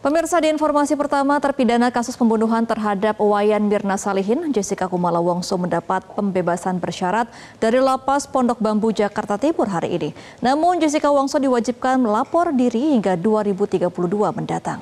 Pemirsa di informasi pertama, terpidana kasus pembunuhan terhadap Wayan Mirna Salihin, Jessica Kumala Wongso mendapat pembebasan bersyarat dari lapas Pondok Bambu Jakarta Timur hari ini. Namun Jessica Wongso diwajibkan melapor diri hingga 2032 mendatang.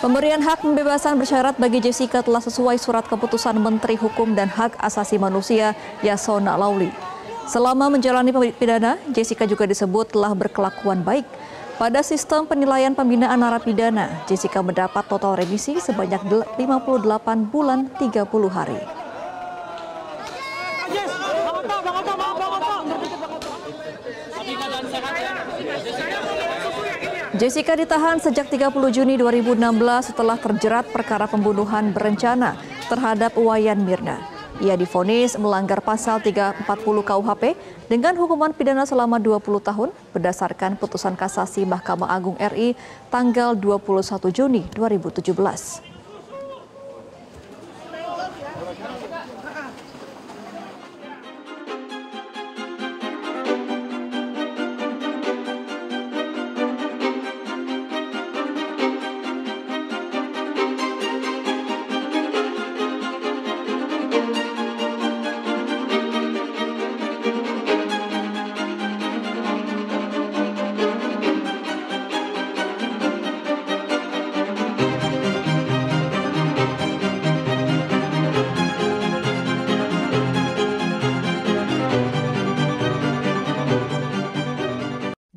Pemberian hak pembebasan bersyarat bagi Jessica telah sesuai surat keputusan Menteri Hukum dan Hak Asasi Manusia Yasona Lauli. Selama menjalani pidana, Jessica juga disebut telah berkelakuan baik. Pada sistem penilaian pembinaan narapidana, Jessica mendapat total remisi sebanyak 58 bulan 30 hari. Jessica ditahan sejak 30 Juni 2016 setelah terjerat perkara pembunuhan berencana terhadap Wayan Mirna. Ia difonis melanggar pasal 340 KUHP dengan hukuman pidana selama 20 tahun berdasarkan putusan kasasi Mahkamah Agung RI tanggal 21 Juni 2017.